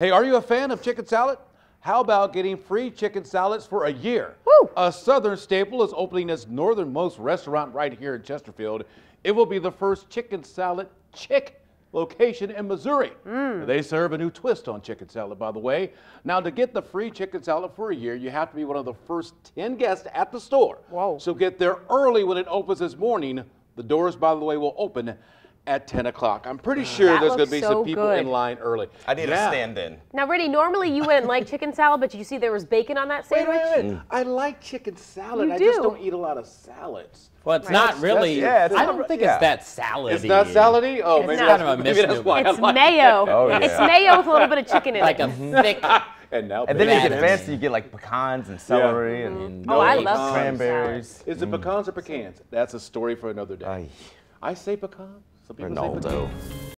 Hey, are you a fan of chicken salad? How about getting free chicken salads for a year? Woo! A Southern staple is opening its northernmost restaurant right here in Chesterfield. It will be the first chicken salad chick location in Missouri. Mm. They serve a new twist on chicken salad, by the way. Now, to get the free chicken salad for a year, you have to be one of the first 10 guests at the store. Whoa. So get there early when it opens this morning. The doors, by the way, will open at 10 o'clock. I'm pretty sure That there's going to be so some people good. in line early. I need Yeah. a stand-in. Now, Reddy, normally you wouldn't like chicken salad, but you see there was bacon on that Wait, sandwich. wait, wait. I like chicken salad. You I just do. don't eat a lot of salads. Well, it's Right. not That's- really. yeah, it's I don't think yeah. it's that salady. It's not salady? Oh, It's maybe, not. that's, Kind of a maybe that's why It's I like mayo. it. Oh, It's mayo with a little bit of chicken in Like it. Like a thick. And now And then you get fancy, you get like pecans and celery and mm-hmm. Oh, I No love pecans. chicken cranberries. Is it mm. pecans or pecans? That's a story for another day. Ay, I say pecan. Say pecan. Ronaldo.